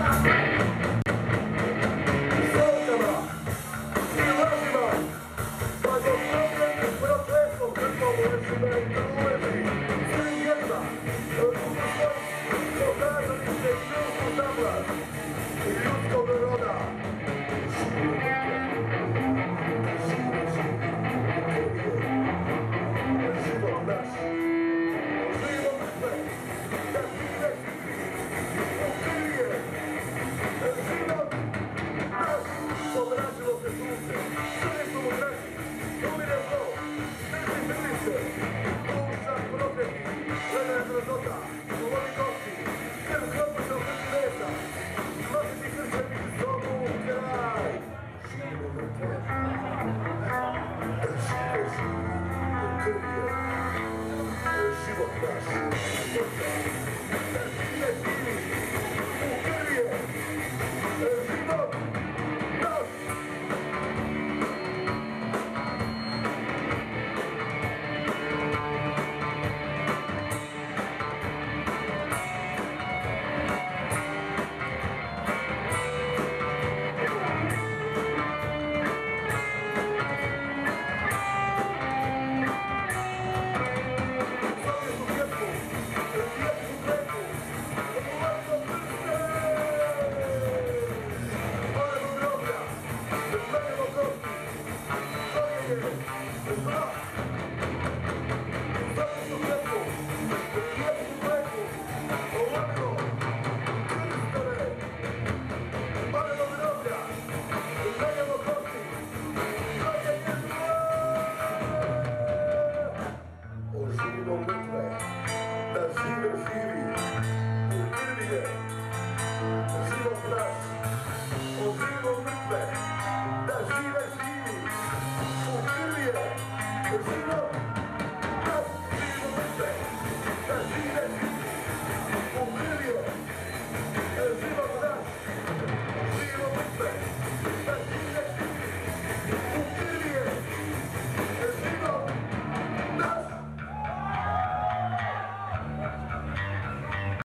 Thank you. Brasil, Brasil, Brasil,